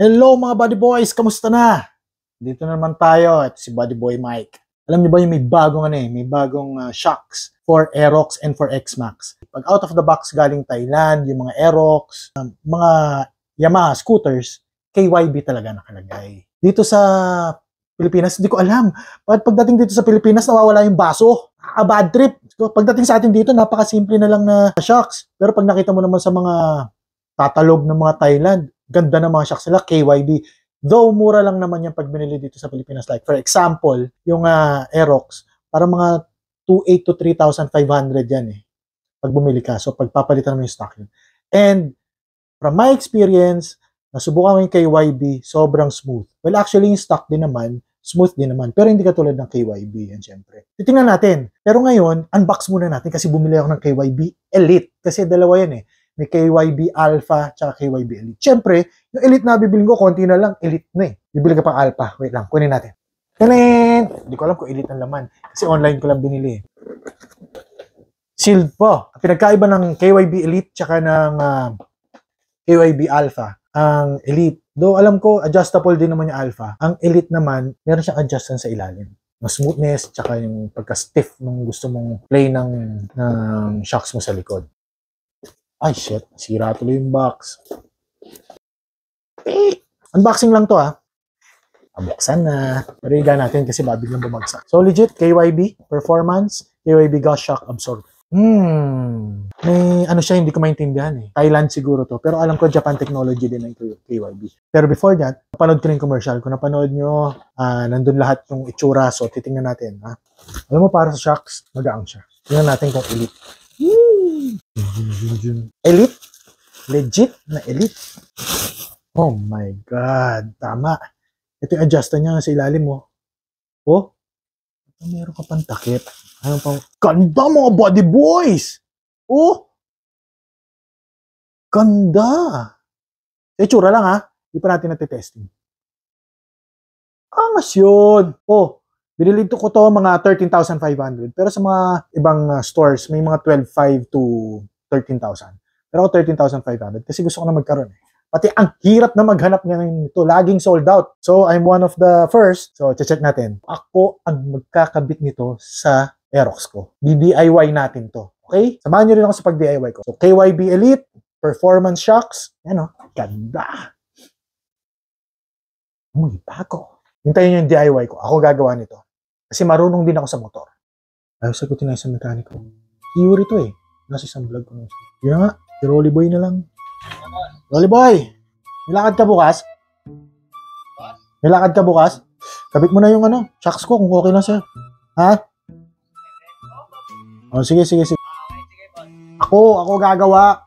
Hello mga Buddy Boys, kamusta na? Dito na naman tayo, ito si Buddy Boy Mike. Alam niyo ba yung may bagong ano eh, may bagong uh, shocks for Aerox and for X-Max. Pag out of the box galing Thailand, yung mga Aerox, um, mga Yamaha scooters, KYB talaga nakalagay. Dito sa Pilipinas, hindi ko alam. Pag pagdating dito sa Pilipinas, nawawala yung baso. A bad trip. So, pagdating sa atin dito, napakasimple na lang na shocks. Pero pag nakita mo naman sa mga tatalog ng mga Thailand, ganda ng mga shocks nila, KYB. Though mura lang naman yung pag binili dito sa Pilipinas. Like for example, yung uh, Aerox, para mga 2,800 to 3,500 yan eh. Pag bumili ka. So pagpapalitan mo yung stock yun. And from my experience, nasubukan ko yung KYB, sobrang smooth. Well, actually yung stock din naman, smooth din naman. Pero hindi katulad ng KYB yan, syempre. Titingnan natin. Pero ngayon, unbox muna natin kasi bumili ako ng KYB Elite. Kasi dalawa yan eh may KYB Alpha tsaka KYB Elite. Siyempre, yung Elite na bibiling ko, konti na lang, Elite na eh. Bibili ka pang Alpha. Wait lang, kunin natin. Tanin! Hindi ko alam kung Elite ang laman. Kasi online ko lang binili eh. Sealed po. Pinagkaiba ng KYB Elite tsaka ng uh, ah, KYB Alpha. Ang Elite, do alam ko, adjustable din naman yung Alpha. Ang Elite naman, meron siyang adjustment sa ilalim ng smoothness, tsaka yung pagka-stiff nung gusto mong play ng, ng shocks mo sa likod. Ay, shit. Sira tuloy yung box. Eh, unboxing lang to ah. Pabuksan na. Pero natin kasi ba biglang bumagsak. So legit, KYB, performance, KYB gas shock absorber. Hmm. May ano siya, hindi ko maintindihan eh. Thailand siguro to. Pero alam ko Japan technology din ng KYB. Pero before that, napanood ko na commercial. Kung napanood nyo, uh, nandun lahat yung itsura. So titingnan natin. Ha? Alam mo, para sa shocks, magaang siya. Tingnan natin kung elite. Elite? Legit na elite. Oh my God. Tama. Ito yung adjuster niya sa ilalim mo. Oh. oh. Meron ka pang takip. Ano pang... Ganda mga body boys! Oh! Ganda! Eh, tsura lang ha. Hindi pa natin natitesting. Angas yun. Oh, Binili ko to mga 13,500. Pero sa mga ibang uh, stores, may mga 12,500 to 13,000. Pero ako 13,500 kasi gusto ko na magkaroon eh. Pati ang hirap na maghanap niya nito. Laging sold out. So, I'm one of the first. So, check natin. Ako ang magkakabit nito sa Aerox ko. DIY natin to. Okay? Samahan niyo rin ako sa pag-DIY ko. So, KYB Elite, Performance Shocks. Yan o. Ganda. Uy, bago. Hintayin niyo yung DIY ko. Ako gagawa nito. Kasi marunong din ako sa motor. Ayaw sagutin na isang mekaniko. Theory to eh. Nasa isang vlog ko. Yun nga, si Boy na lang. Rolly Boy! Nilakad ka bukas? Nilakad ka bukas? Kabit mo na yung ano, shocks ko kung okay lang sa'yo. Ha? Oh, sige, sige, sige. Ako, ako gagawa.